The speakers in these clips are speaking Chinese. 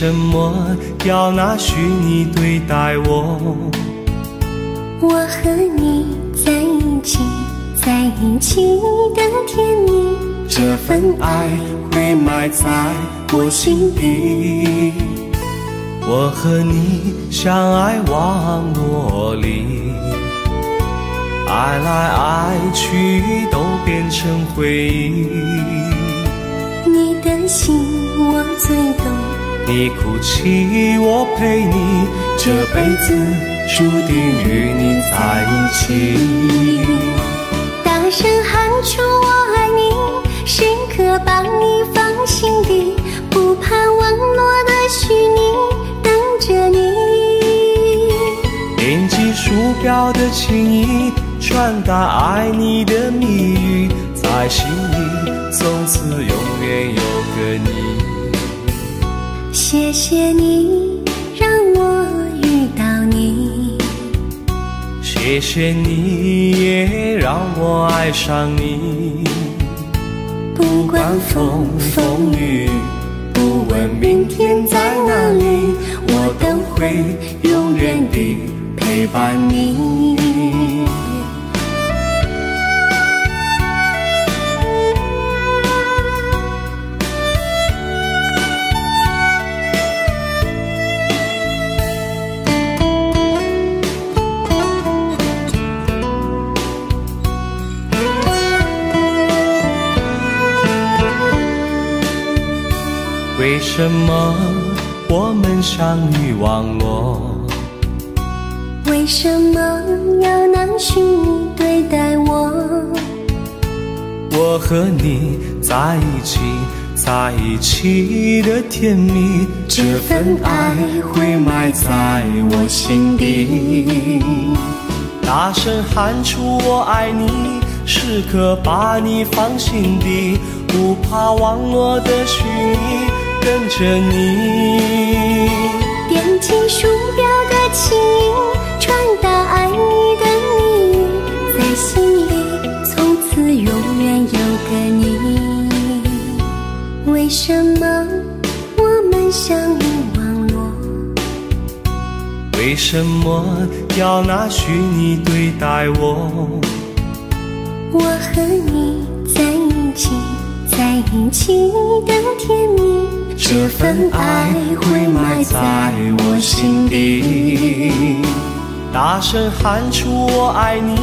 为什么要拿虚拟对待我？我和你在一起，在一起的甜蜜，这份爱会埋在我心底。我和你相爱网络里，爱来爱去都变成回忆。你的心我最懂，你哭泣我陪你，这辈子注定与你在一起。大声喊出我爱你，时刻把你放心底，不怕网络的虚拟，等着你。点击鼠标的轻易，传达爱你的密语，在心里从此永远有个你。谢谢你让我遇到你，谢谢你也让我爱上你。不管风风雨，不问明天在哪里，我都会永远地陪伴你。什么我们相遇网络？为什么要拿虚拟对待我？我和你在一起，在一起的甜蜜，这份爱会埋在我心底。大声喊出我爱你，时刻把你放心底，不怕网络的虚拟，跟着你。点击鼠标的情，传达爱你的密，在心里从此永远有个你。为什么我们相遇网络？为什么要拿虚拟对待我？我和你在一起，在一起的甜蜜，这份爱会埋在我心底。大声喊出我爱你，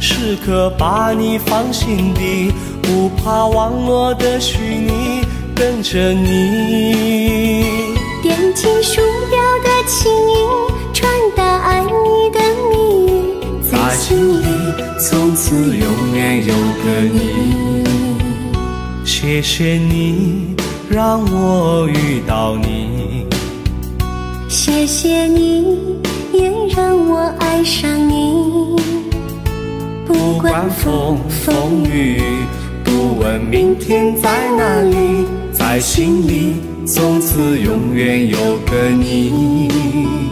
时刻把你放心底，不怕网络的虚拟，等着你。点击鼠标的轻音，传达爱你的蜜语，在心里从此永远有个你。谢谢你让我遇到你，谢谢你也让我爱上你。不管风风雨，不问明天在哪里，在心里从此永远有个你。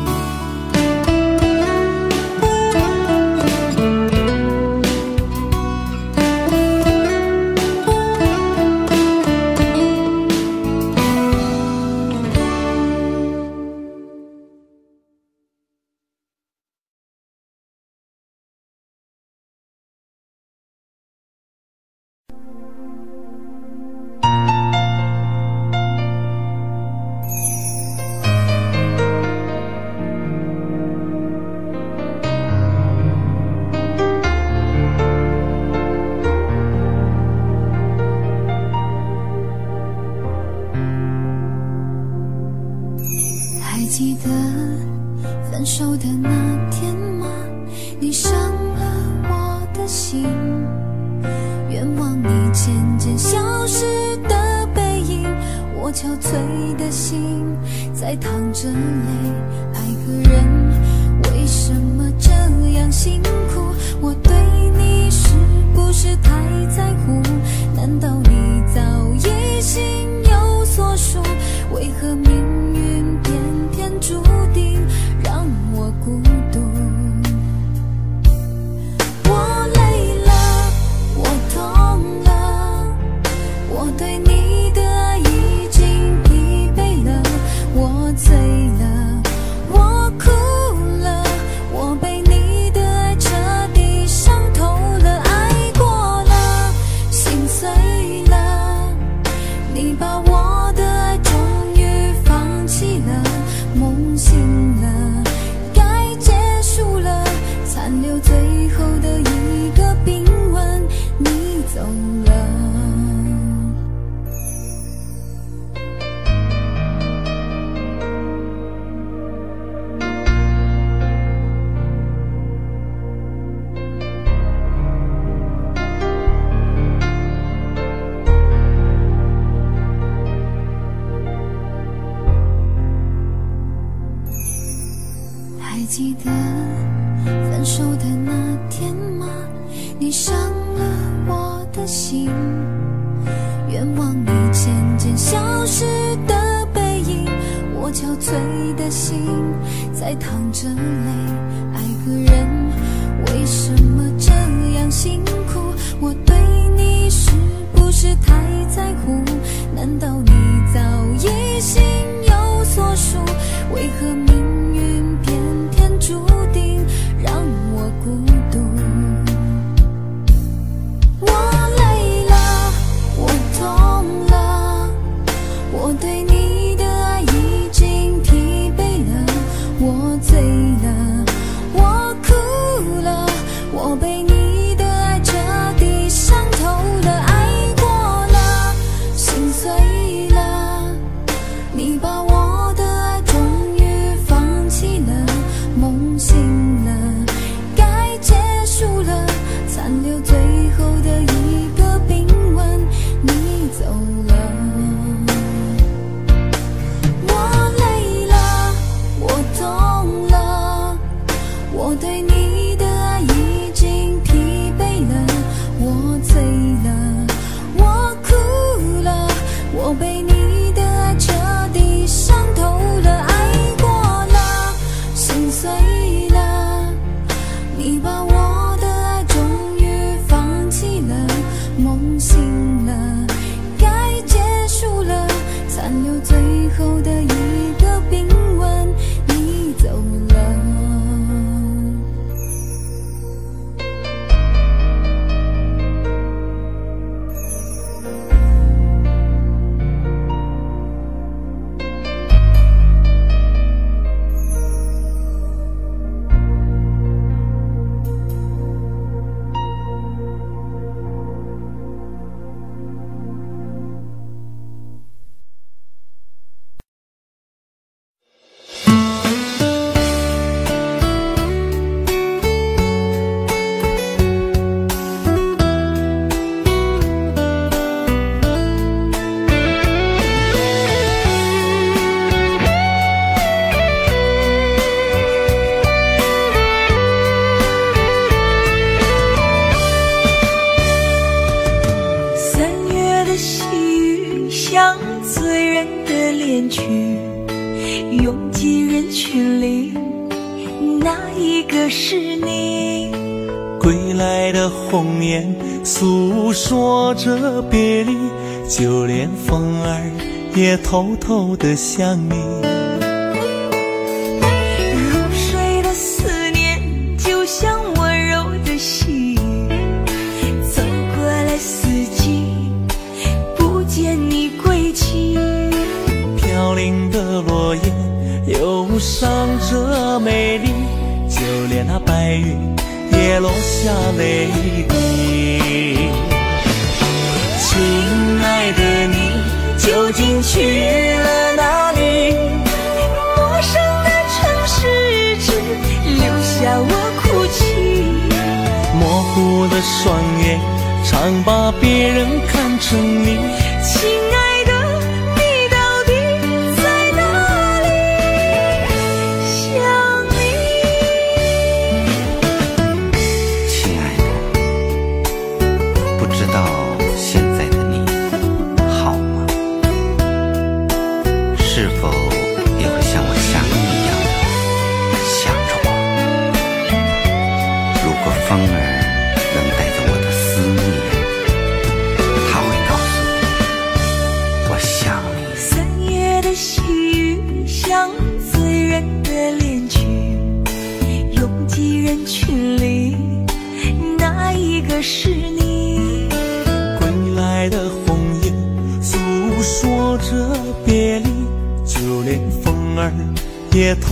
也偷偷的想你。如水的思念就像温柔的细雨走过了四季不见你归期。飘零的落叶忧伤着美丽就连那白云也落下泪。去了哪里？陌生的城市只留下我哭泣。模糊的双眼常把别人看成你。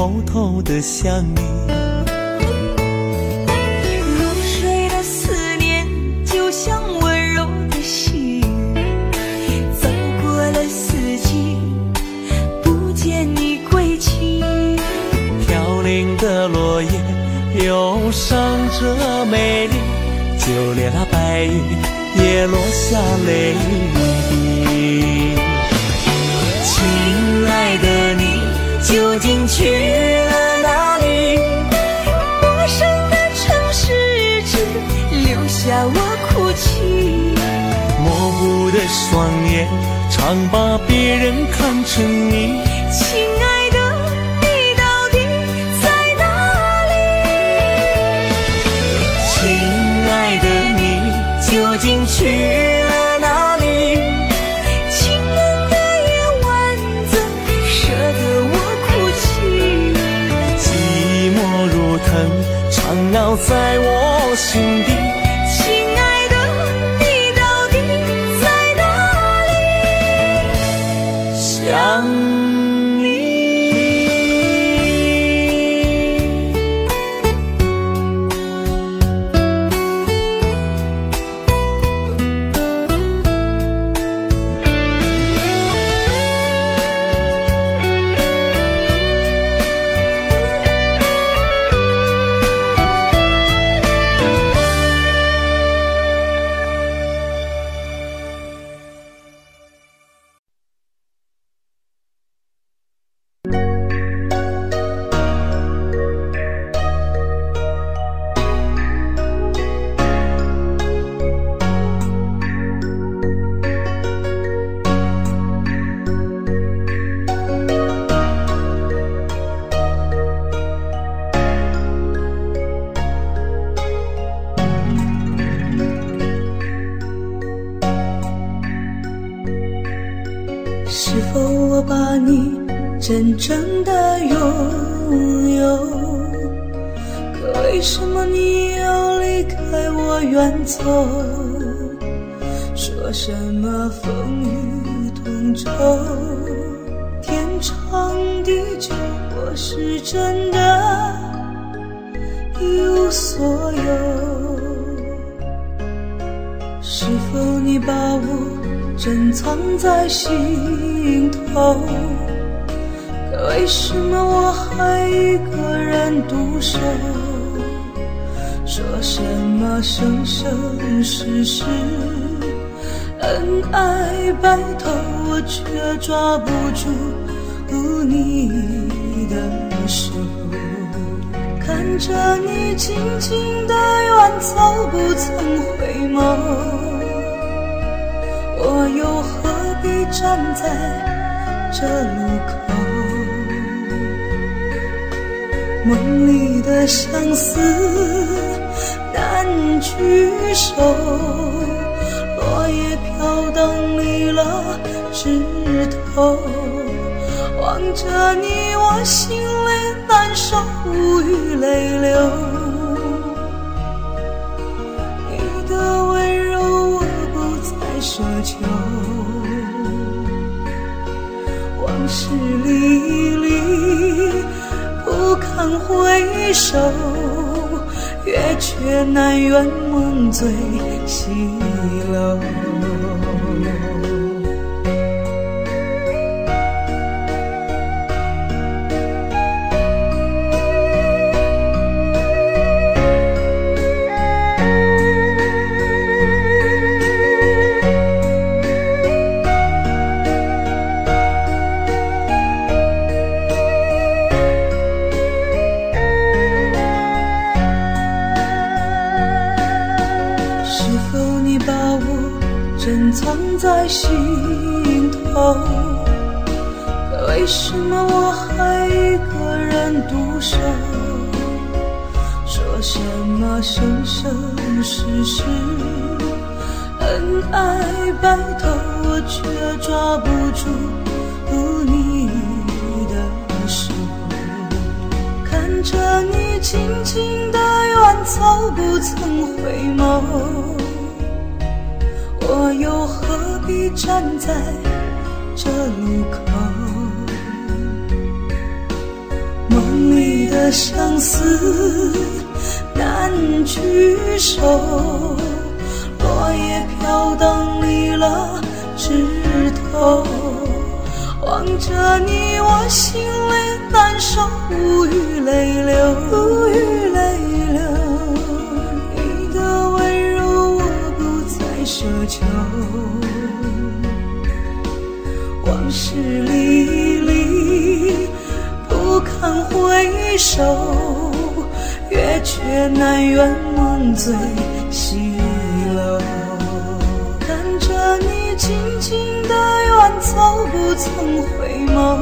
偷偷的想你。心头？可为什么我还一个人独守？说什么生生世世恩爱白头，我却抓不住你的手。看着你静静的远走，不曾回眸，我又何已站在这路口？梦里的相思难聚首，落叶飘荡离了枝头。望着你，我心里难受，无语泪流。你的温柔我不再奢求，往事历历不堪回首，月缺难圆梦醉西楼。心头？可为什么我还一个人独守？说什么生生世世恩爱白头，我却抓不住你的手。看着你静静的远走，不曾回眸，我又何必站在这路口？梦里的相思难聚首，落叶飘荡离了枝头。望着你，我心里难受，无语泪流，无语泪流。奢求往事历历不堪回首月缺难圆梦醉西楼看着你静静的远走不曾回眸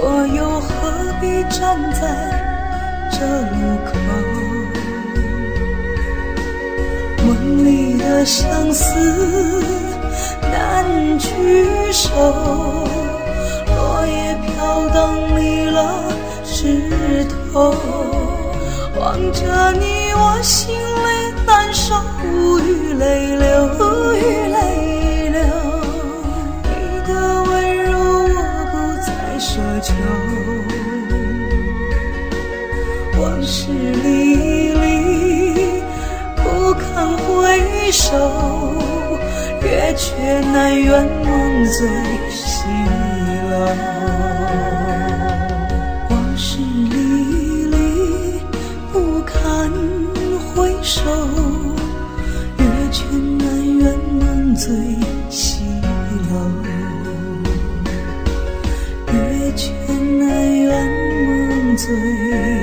我又何必站在这路口？的相思难聚首，落叶飘荡离了枝头，望着你我心里难受，无语泪流，无语泪流。你的温柔我不再奢求，往事里。回首月缺难圆梦醉西楼往事历历不堪回首月缺难圆梦醉西楼月缺难圆梦醉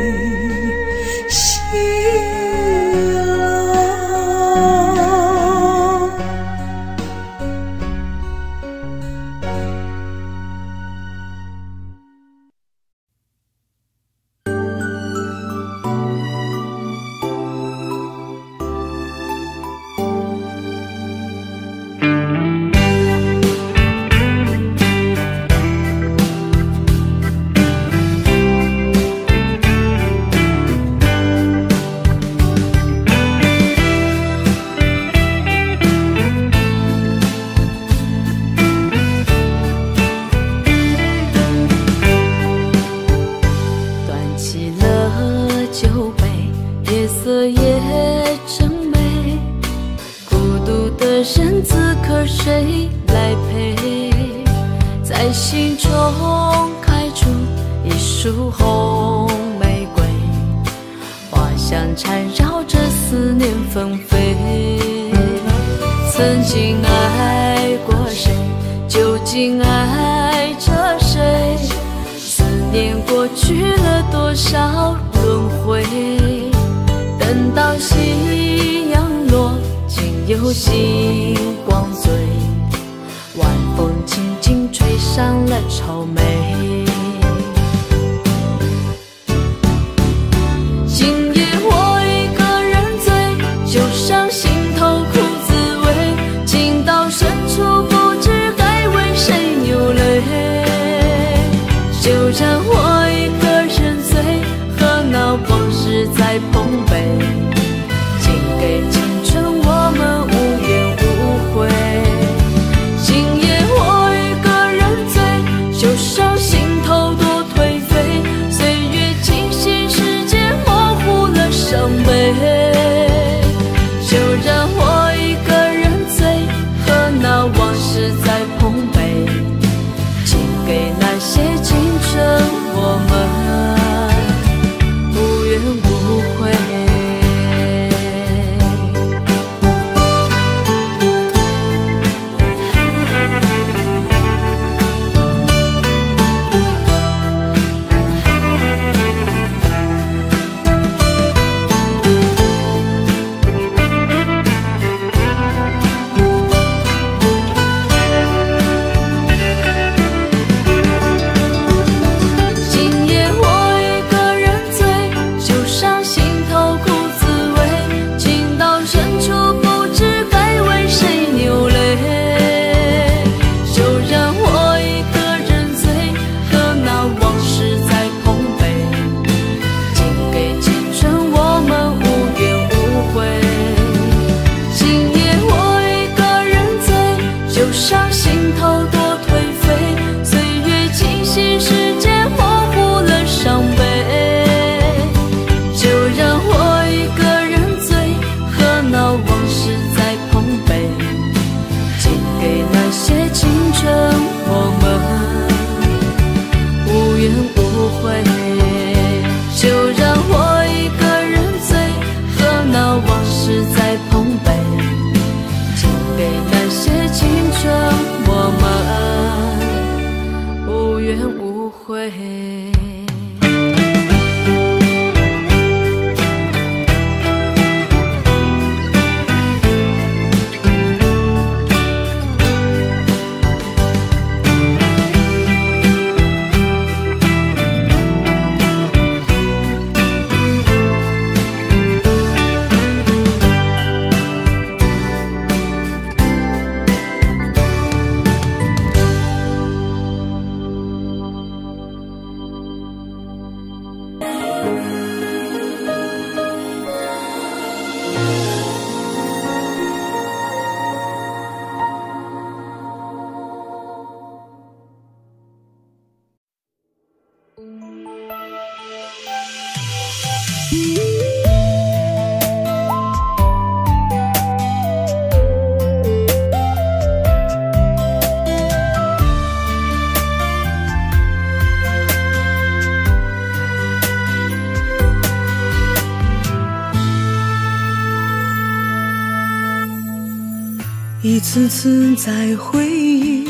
在回忆，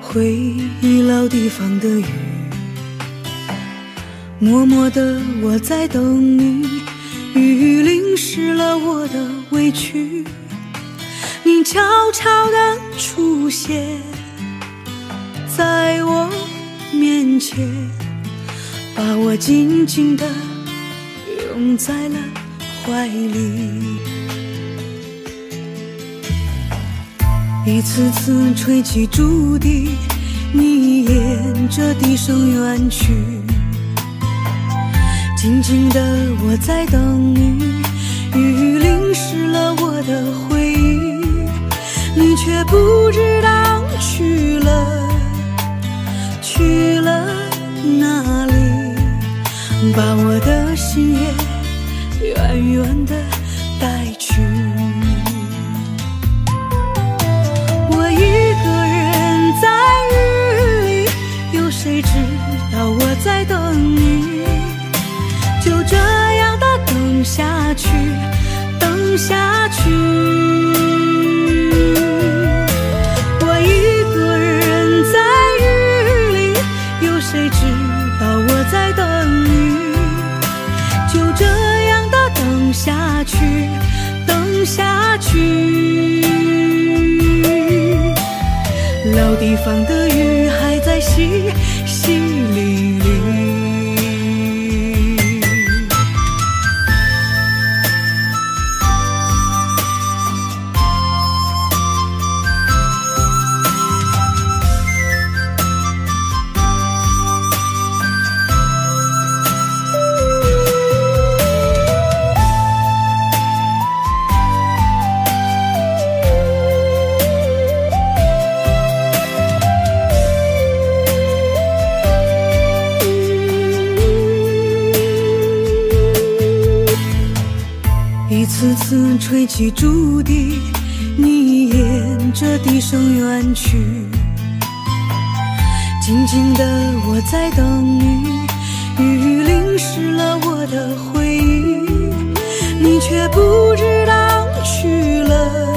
回忆老地方的雨。默默的我在等你，雨淋湿了我的委屈。你悄悄的出现在我面前，把我紧紧的拥在了怀里。一次次吹起竹笛，你沿着笛声远去。静静的我在等你，雨淋湿了我的回忆，你却不知道去了，去了哪里，把我的心也远远的带下去，等下起竹笛，你沿着笛声远去。静静的我在等你，雨淋湿了我的回忆，你却不知道去了，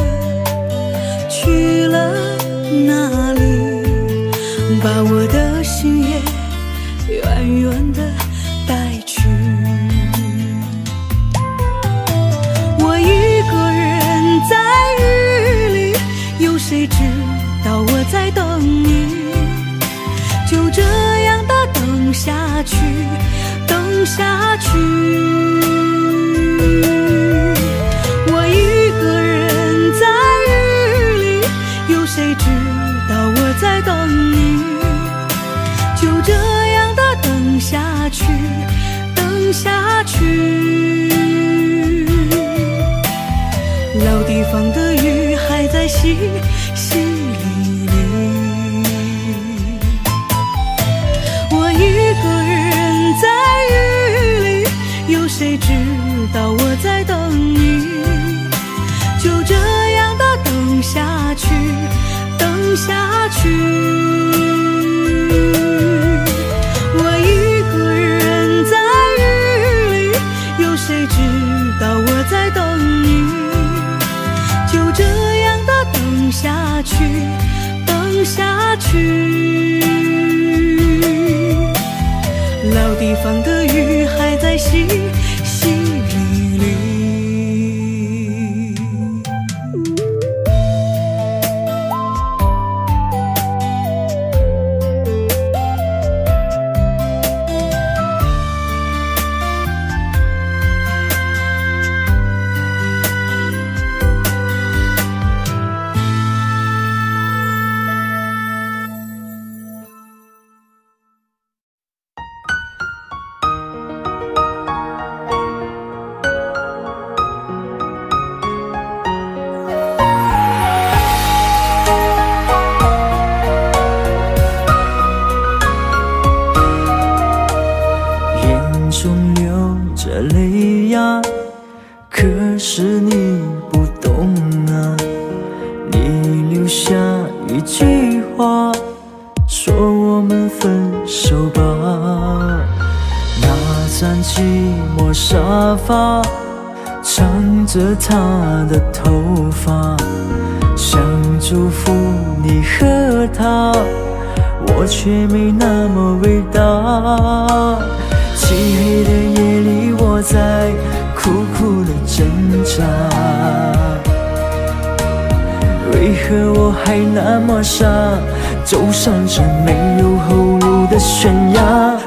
悬崖？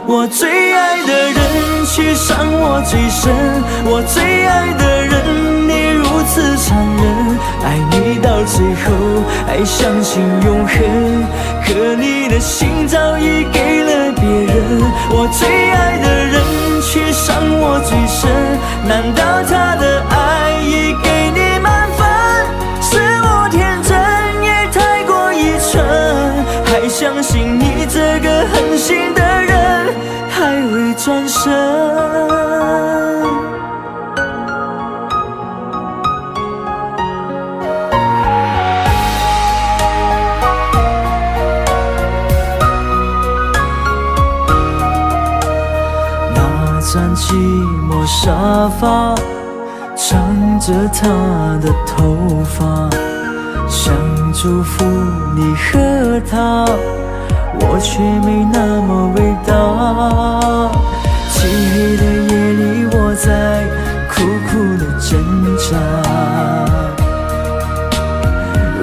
我最爱的人却伤我最深，我最爱的人你如此残忍，爱你到最后还相信永恒，可你的心早已给了别人。我最爱的人却伤我最深，难道他的爱沙发，长着她的头发，想祝福你和他，我却没那么伟大。漆黑的夜里，我在苦苦的挣扎。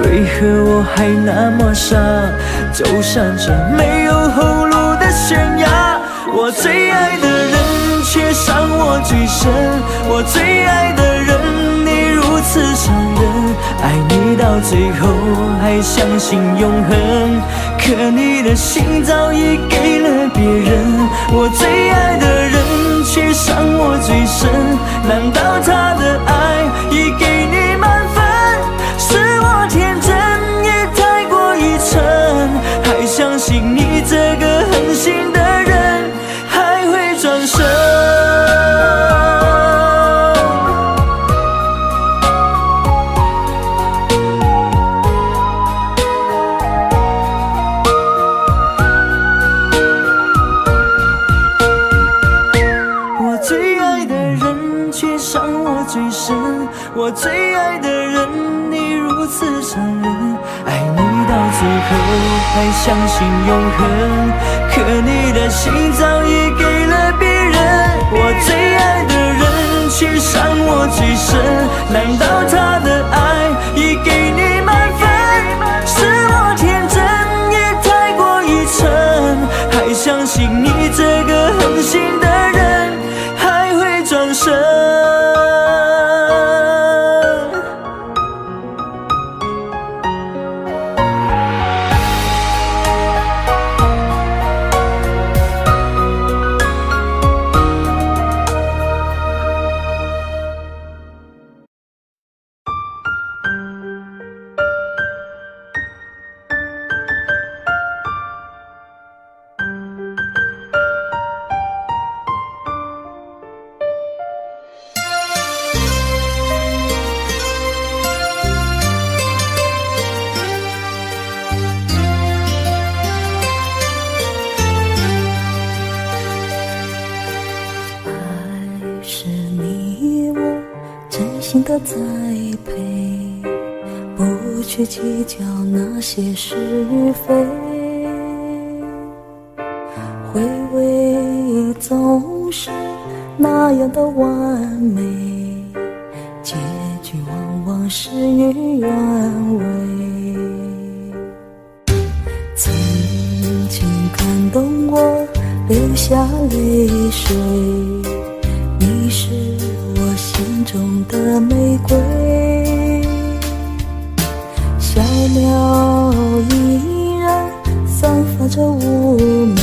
为何我还那么傻，走上这没有后路的悬崖？我最爱的却伤我最深，我最爱的人你如此残忍，爱你到最后还相信永恒，可你的心早已给了别人。我最爱的人却伤我最深，难道他的爱已给你满分？是我天真也太过愚蠢，还相信你这个狠心的是非。回味总是那样的完美，结局往往事与愿违。曾经感动我流下泪水，你是我心中的玫瑰，着妩媚，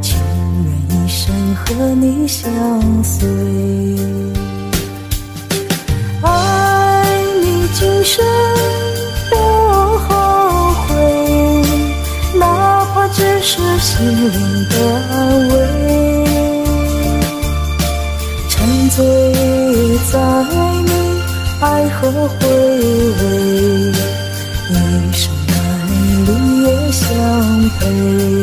情愿一生和你相随。爱你今生不后悔，哪怕只是心灵的安慰。沉醉在你爱和回味，相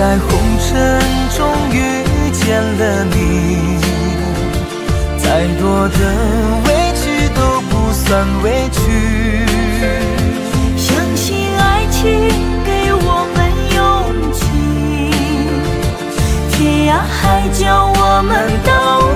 在红尘中遇见了你再多的委屈都不算委屈相信爱情给我们勇气天涯海角我们都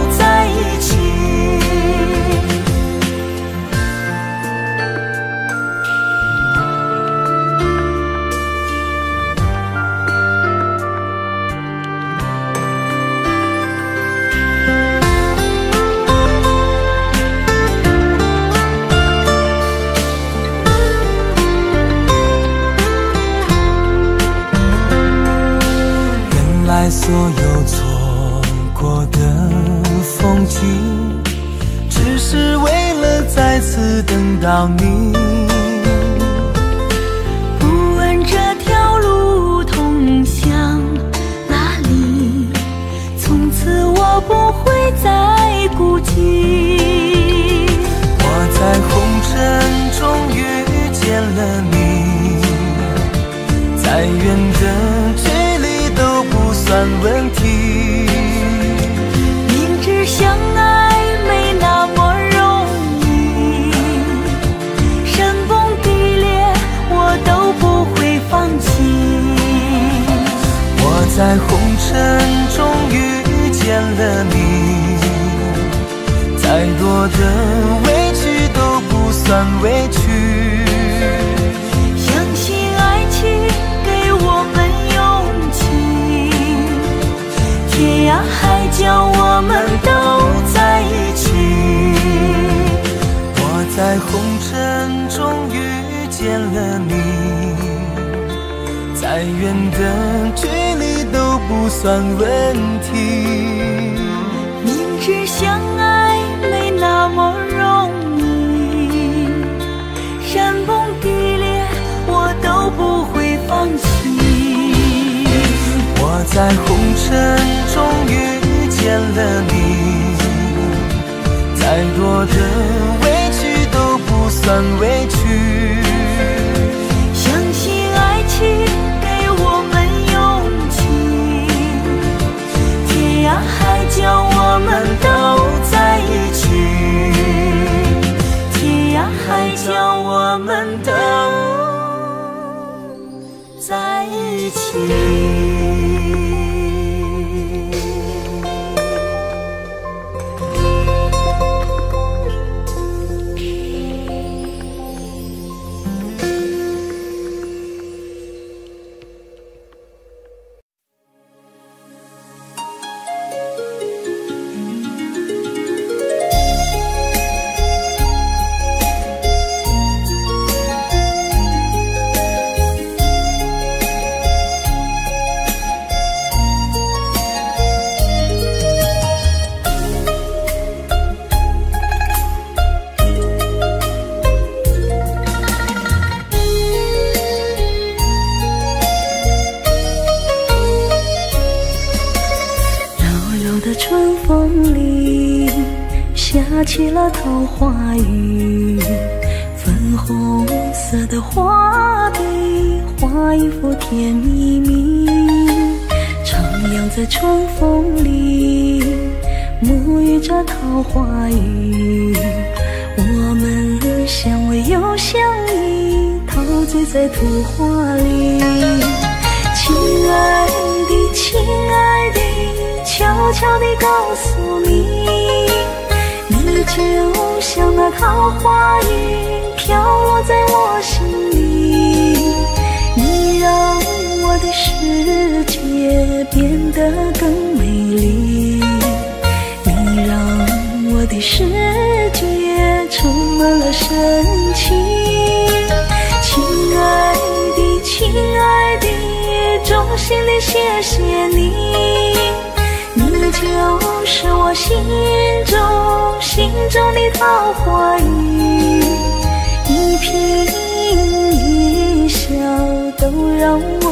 所有错过的风景，只是为了再次等到你。不问这条路通向哪里，从此我不会再孤寂。我在红尘中遇见了你，在远的。算问题。明知相爱没那么容易，山崩地裂我都不会放弃。我在红尘中遇见了你，再多的委屈都不算委屈。远的距离都不算问题。明知相爱没那么容易，山崩地裂我都不会放弃。我在红尘中遇见了你，再多的委屈都不算委屈。涯起了桃花雨。粉红色的画笔，画一幅甜蜜蜜。徜徉在春风里，沐浴着桃花雨。我们相偎又相依，陶醉在图画里。亲爱的，亲爱的，悄悄地告诉你，你就像那桃花雨，飘落在我心里。你让我的世界变得更美丽，你让我的世界充满了深情。亲爱的，亲爱的，衷心的谢谢，你就是我心中心中的桃花雨，一颦一笑都让我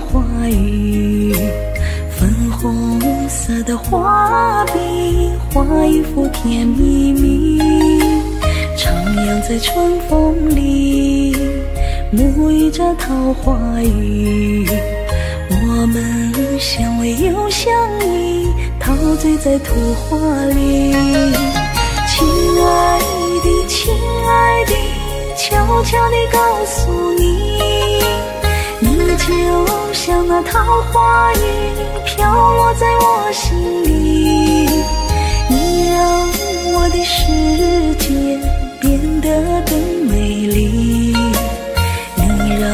花雨。粉红色的画笔，画一幅甜蜜蜜。徜徉在春风里，沐浴着桃花雨。我们相偎又相依，陶醉在图画里。亲爱的，亲爱的，悄悄地告诉你，你就像那桃花雨，飘落在我心里。你让我的世界变得更美丽，你让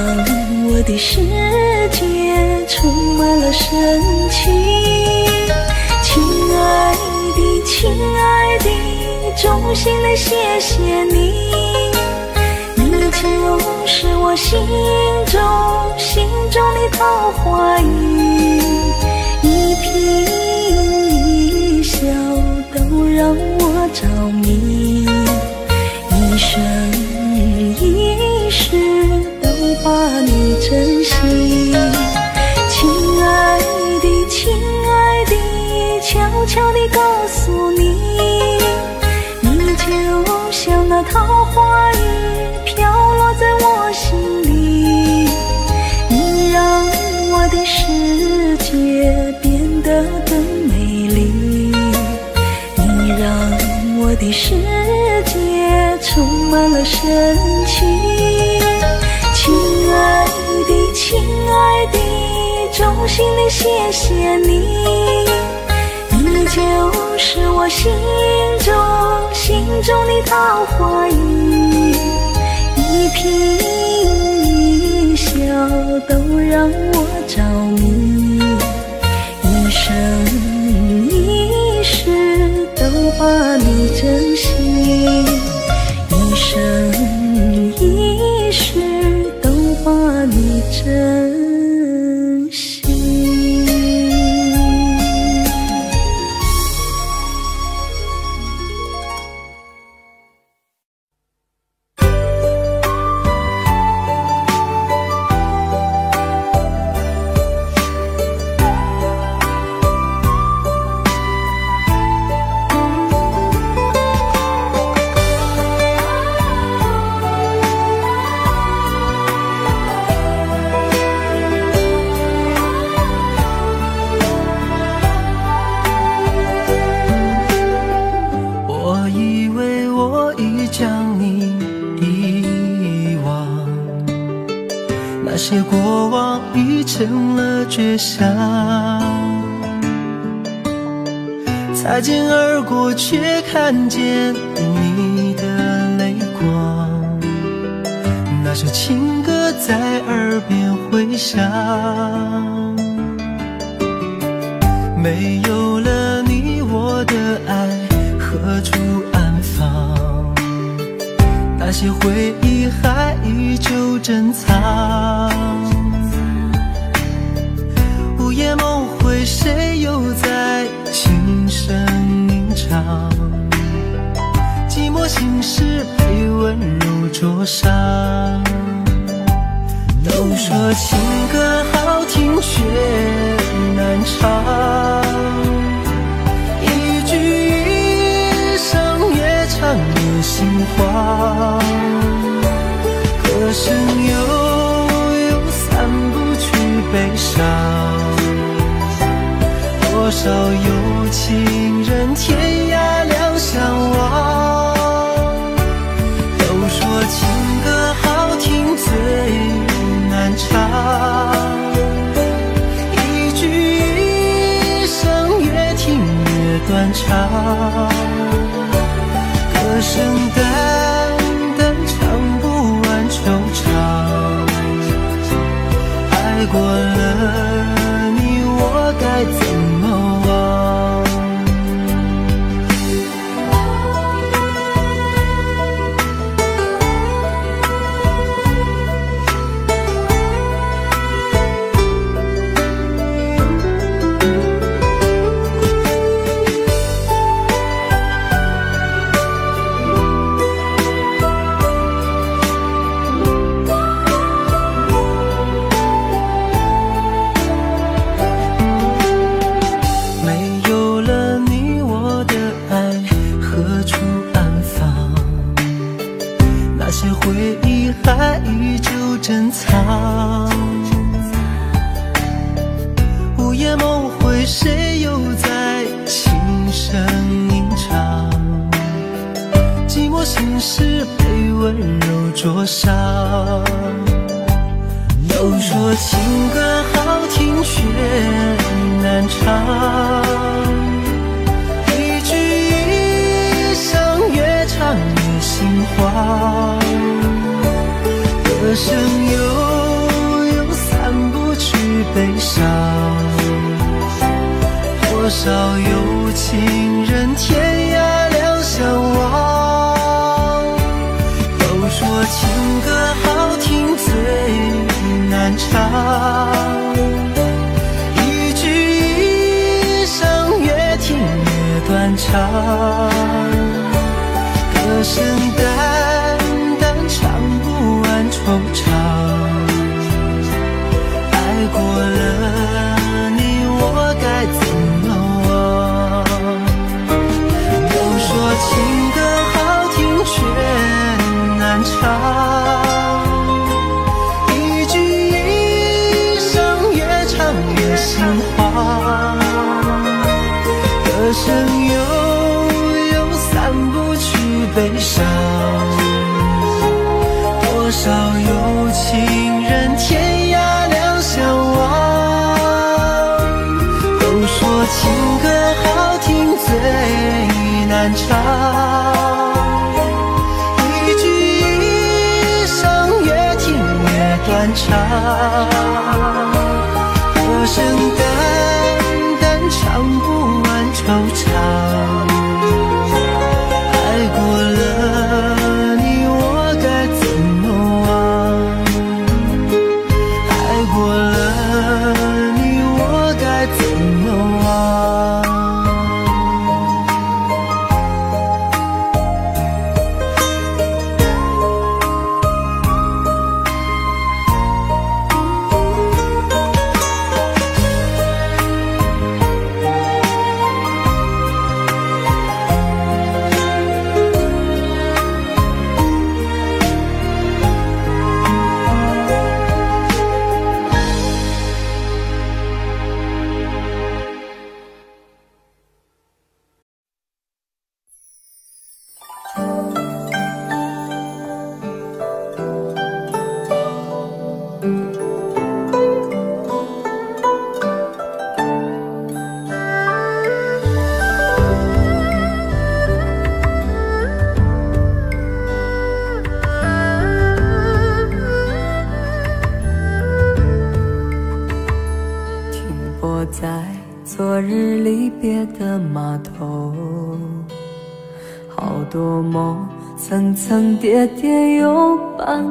我的世界充满了神奇。亲爱的亲爱的，衷心的谢谢你。你就是我心中心中的桃花雨，一颦一笑都让我着迷，一生我的世界变得更美丽，你让我的世界充满了神奇。亲爱的，亲爱的，衷心的谢谢你，你就是我心中心中的桃花雨，一颦一都让我着迷，一生一世都把你想。没有了你，我的爱何处安放？那些回忆还依旧珍藏。午夜梦回，谁又在轻声吟唱？寂寞心事被温柔灼伤。都说情歌好听却难唱，一句一声越唱越心慌，歌声悠悠散不去悲伤，多少有情人天涯两相望。断肠，歌声淡淡唱不完惆怅，爱过了你，我该怎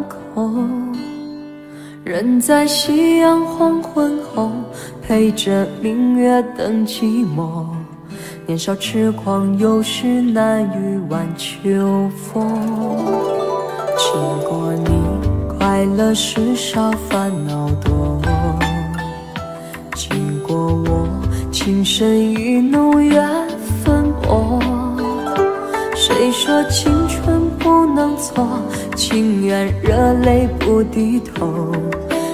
半空。人在夕阳黄昏后，陪着明月等寂寞。年少痴狂，有时难御晚秋风。经过你，快乐时少，烦恼多。经过我，情深意浓缘分薄。谁说青春不能错？情愿热泪不低头。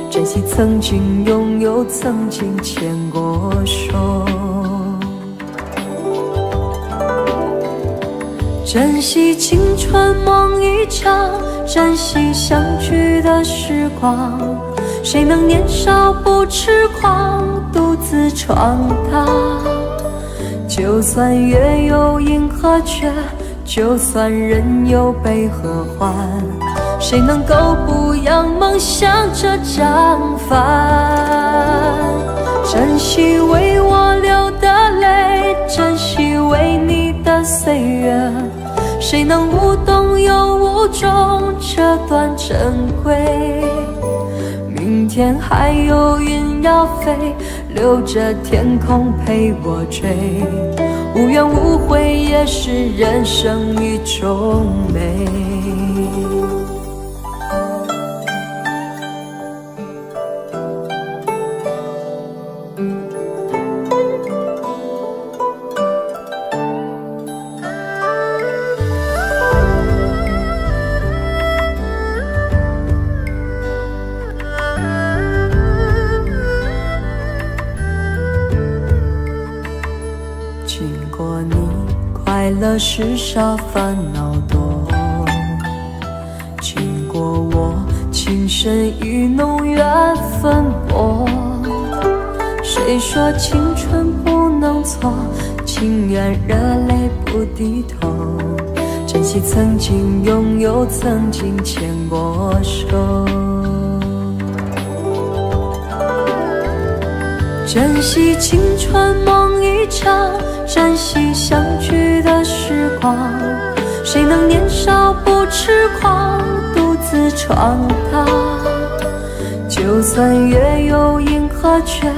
珍惜曾经拥有，曾经牵过手。珍惜青春梦一场，珍惜相聚的时光。谁能年少不痴狂，独自闯荡？就算月有阴和缺，就算人有悲和欢，谁能够不扬梦想着张帆？珍惜为我流的泪，珍惜为你的岁月。谁能无动又无衷这段珍贵？明天还有云要飞，留着天空陪我追。无怨无悔也是人生一种美。了世上，烦恼多。经过我，情深意浓缘分薄。谁说青春不能错？情愿热泪不低头。珍惜曾经拥有，曾经牵过手。珍惜青春梦一场，珍惜相聚的时光。谁能年少不痴狂，独自闯荡？就算月有阴和缺，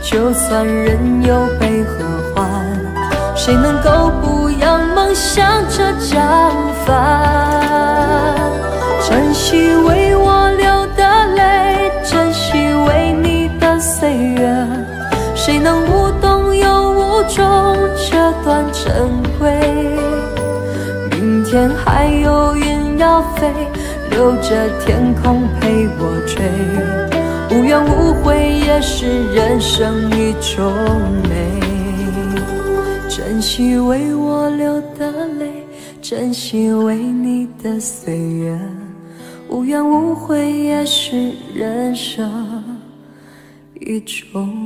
就算人有悲和欢，谁能够不扬梦想着将帆？珍惜还有云要飞，留着天空陪我追。无怨无悔也是人生一种美。珍惜为我流的泪，珍惜为你的岁月。无怨无悔也是人生一种。